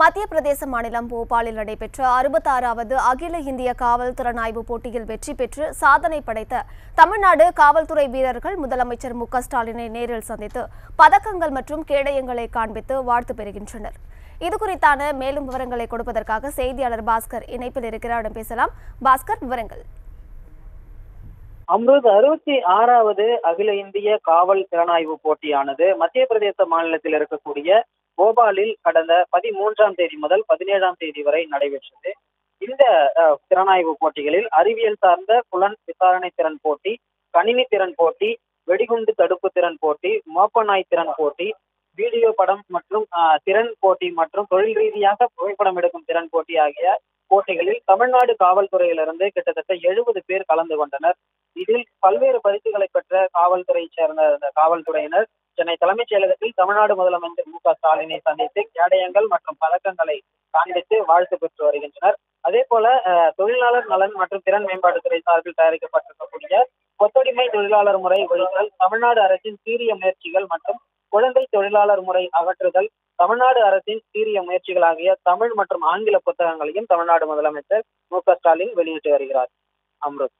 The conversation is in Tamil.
மத்திய பிரதேச மாநிலம் போபாலில் நடைபெற்ற அறுபத்தாறாவது அகில இந்திய காவல் திறனாய்வு போட்டியில் வெற்றி பெற்று சாதனை படைத்த தமிழ்நாடு காவல்துறை வீரர்கள் முதலமைச்சர் மு க ஸ்டாலினை நேரில் சந்தித்து பதக்கங்கள் மற்றும் கேடயங்களை காண்பித்து வாழ்த்து பெறுகின்றனர். இதுகுறித்தான மேலும் விவரங்களை கொடுப்பதற்காக செய்தியாளர் பாஸ்கர் இணைப்பில் இருக்கிறாரிடம் பேசலாம். பாஸ்கர் விவரங்கள். அம்ருத் அறுபத்தி ஆறாவது அகில இந்திய காவல் திறனாய்வு போட்டியானது மத்திய பிரதேச மாநிலத்தில் இருக்கக்கூடிய போபாலில் கடந்த பதிமூன்றாம் தேதி முதல் பதினேழாம் தேதி வரை நடைபெற்றது. இந்த திறனாய்வு போட்டிகளில் அறிவியல் சார்ந்த புலன் விசாரணை திறன் போட்டி கணினி திறன் போட்டி வெடிகுண்டு தடுப்பு திறன் போட்டி மோப்பநாய் திறன் போட்டி வீடியோ படம் மற்றும் திறன் போட்டி மற்றும் தொழில் ரீதியாக புகைப்படம் எடுக்கும் திறன் போட்டி ஆகிய போட்டிகளில் தமிழ்நாடு காவல்துறையிலிருந்து கிட்டத்தட்ட எழுபது பேர் கலந்து கொண்டனர். இதில் பல்வேறு பரிசுகளை பெற்ற காவல்துறையைச் சேர்ந்த காவல்துறையினர் சென்னை தலைமைச் செயலகத்தில் தமிழ்நாடு முதலமைச்சர் மு க ஸ்டாலினை சந்தித்து கேடயங்கள் மற்றும் பதக்கங்களை காண்பித்து வாழ்த்து பெற்று வருகின்றனர். அதே போல தொழிலாளர் நலன் மற்றும் திறன் மேம்பாட்டுத்துறை சார்பில் தயாரிக்கப்பட்டிருக்கக்கூடிய கொத்தடிமை தொழிலாளர் முறை ஒழித்தல் தமிழ்நாடு அரசின் சீரிய முயற்சிகள் மற்றும் குழந்தை தொழிலாளர் முறை அகற்றுதல் தமிழ்நாடு அரசின் சீரிய முயற்சிகளாகிய தமிழ் மற்றும் ஆங்கில புத்தகங்களையும் தமிழ்நாடு முதலமைச்சர் மு க ஸ்டாலின் வெளியிட்டு வருகிறார். அம்ருத்.